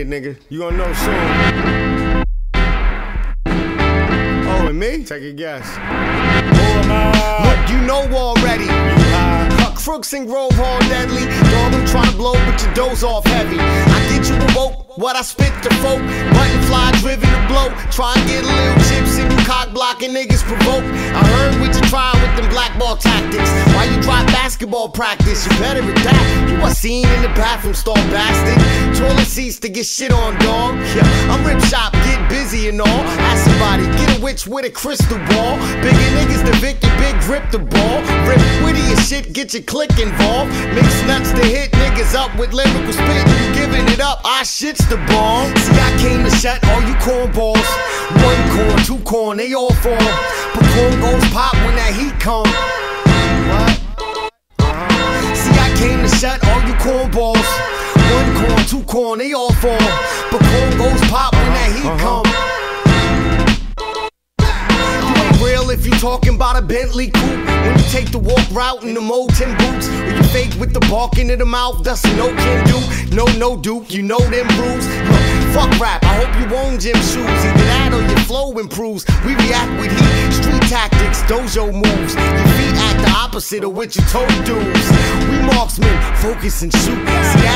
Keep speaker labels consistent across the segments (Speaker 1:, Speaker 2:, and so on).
Speaker 1: it, nigga. You gonna know soon. Oh, and me? Take a guess.
Speaker 2: Look, you know already. Cut crooks and Grove Hall deadly. Dog, I'm trying to blow, but your doze off heavy. I get you awoke, what I spit to folk. Button fly driven to blow. Try and get a little chips and you cock blocking niggas provoke. I heard what you try with them black ball tactics. Why you drop basketball practice? You better that. You are seen in the bathroom stall, bastard. Toilet seats to get shit on, dog. Yeah, I'm rip shop, get busy and all. Ask somebody, get a witch with a crystal ball. Bigger niggas the Vic, big grip the ball. Rip witty as shit, get your click involved. Mix nuts to hit niggas up with lyrical spit. You giving it up, I shit's the bomb. See, I came to shut all you cornballs. One corn, two corn, they all fall. Corn goes pop when that heat come. What? See, I came to shut all you cornballs. One corn, two corn, they all fall. But corn goes pop when that heat uh-huh. come. If you talking about a Bentley coupe. When you take the walk route in the Moten boots, or you fake with the barking in the mouth, that's no can do. No, no, Duke, you know them rules. Fuck rap, I hope you own gym shoes. Either that or your flow improves. We react with heat, street tactics, dojo moves. Your feet act the opposite of what your toe does. We marksmen, focus and shoot. See,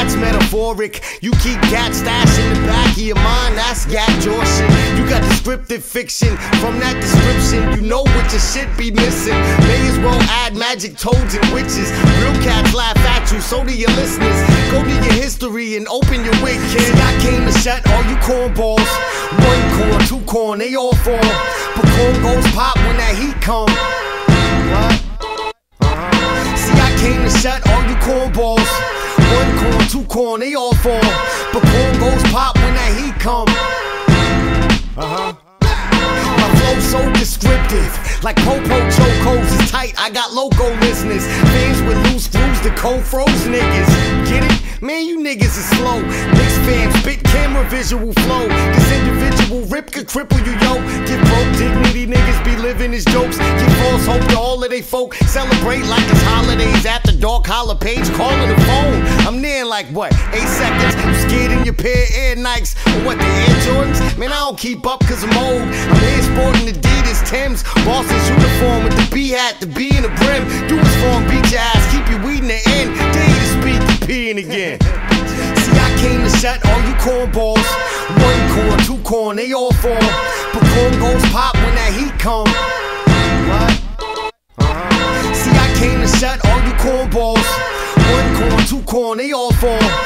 Speaker 2: metaphoric. You keep gat stash in the back of your mind, that's gat shit. You got descriptive fiction. From that description, you know what your shit be missing. May as well add magic toads and witches. Real cats laugh at you, so do your listeners. Go to your history and open your wig, kid. I came to shut all you cornballs. One corn, two corn, they all fall. But corn goes pop when that heat come. See, I came to shut all you cornballs. Two corn, they all fall. But corn goes pop when that heat come. Uh huh. My flow so descriptive, like Popo chocos is tight. I got loco listeners, fans with loose screws, the cold froze niggas. Get it? Man, you niggas is slow. Mixed fam, spit camera visual flow. This individual rip could cripple you, yo. Get broke dignity, niggas be living as jokes. Give false hope to all of they folk. Celebrate like it's holidays after dark holler page. Calling the like what? Eight seconds. You scared in your pair Air Nikes or what? The Air Jordans? Man, I don't keep up cause I'm old. I'm here sporting Adidas, Tim's, Boston's uniform with the B hat, the B in the brim. Do what's wrong, beat your ass, keep you weeding the end. You to speak, you peeing again. See, I came to shut all you cornballs. One corn, two corn, they all fall. But corn goes pop when that heat come. What? See, I came to shut all you cornballs. One corn, two corn, they all fall.